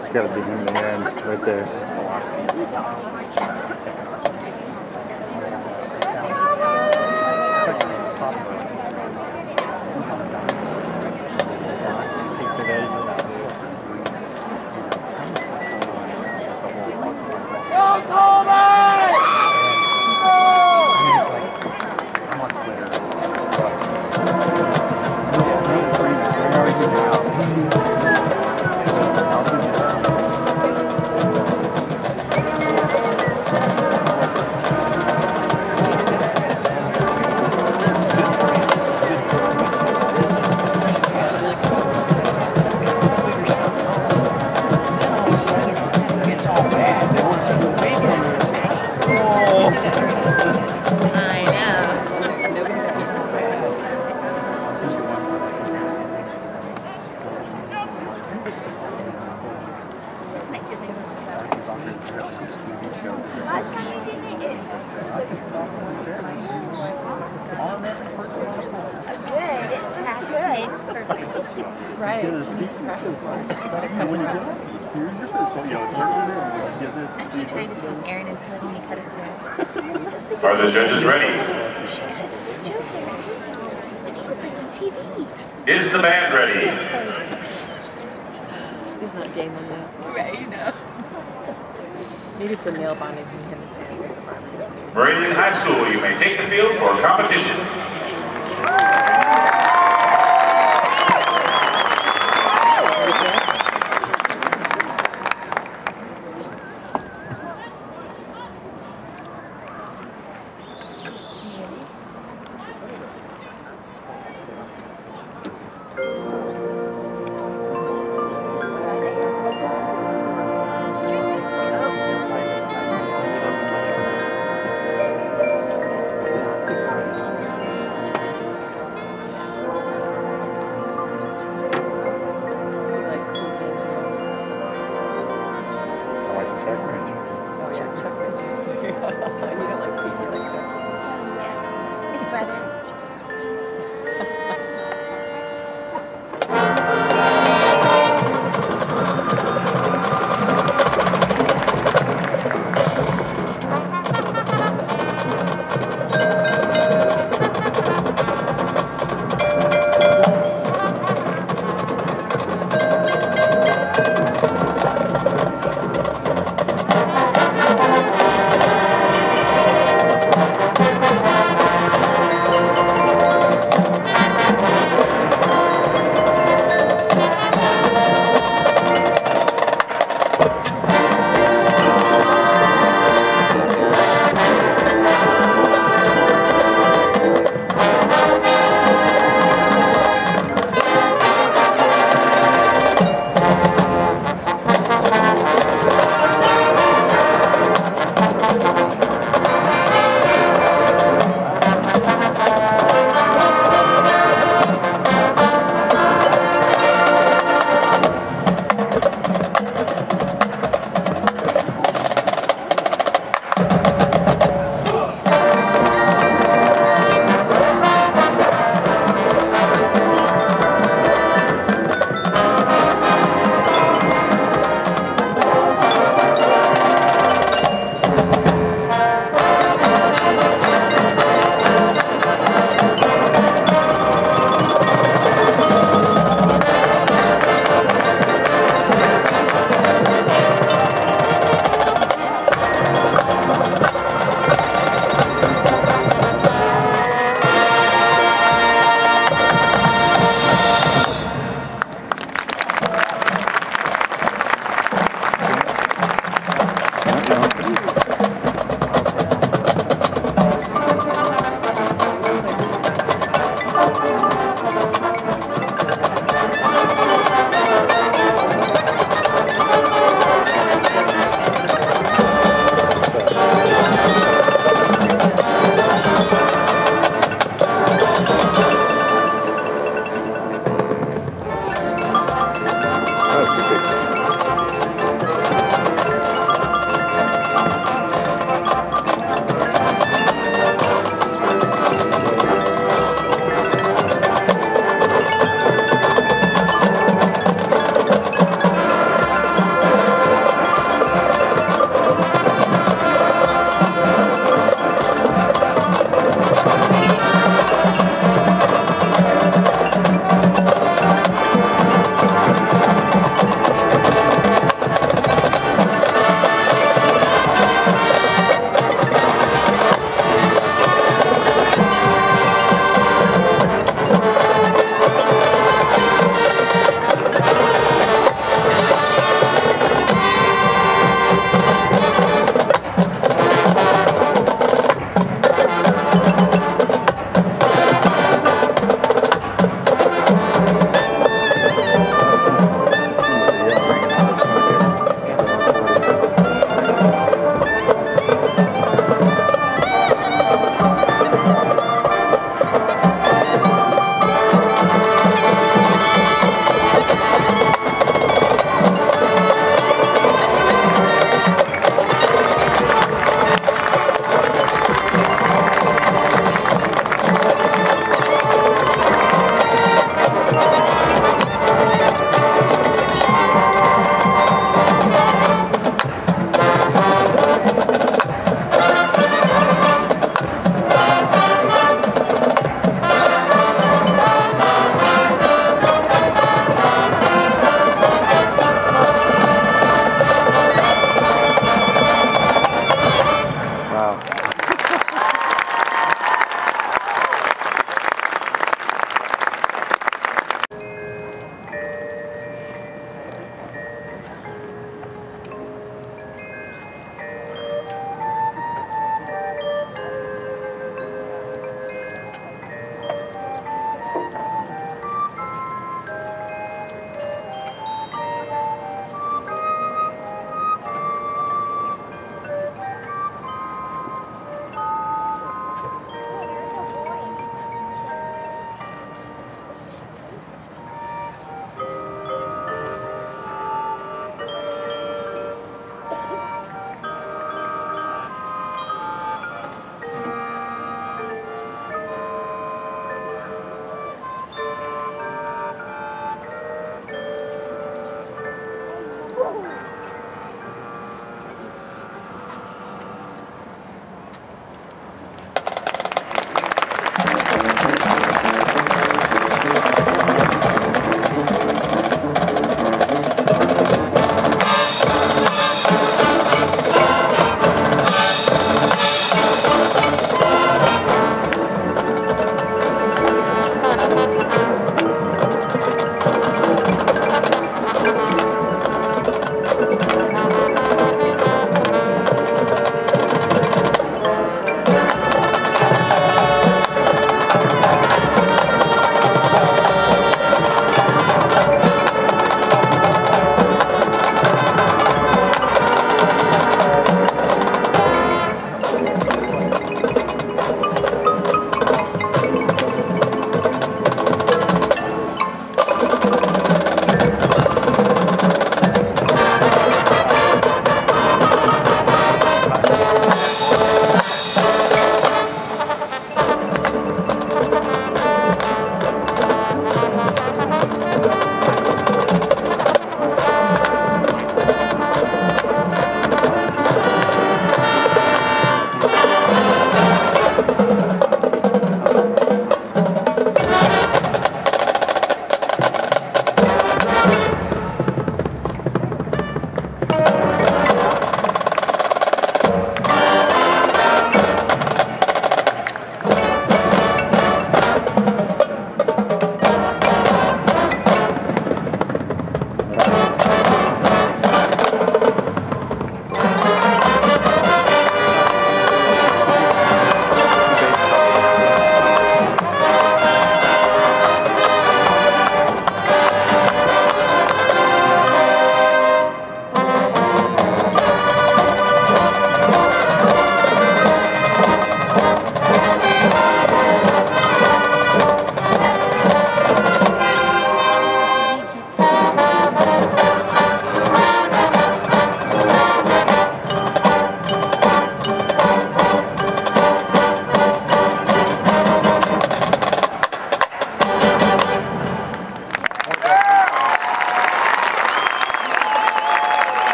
it's got to be him in the end, right there. Perfect. Right. She's practice more. She When you it get out. it, you're you're supposed to, you know, turn it in and get this. I keep trying to turn Aaron into it when he cut his hair. Are the judges ready? Joe And he was like on TV. Is the band ready? He's not game on that. Right, you know. Maybe it's a nail bonding from him and Sandy. Meridian High School, you may take the field for competition. Nossa.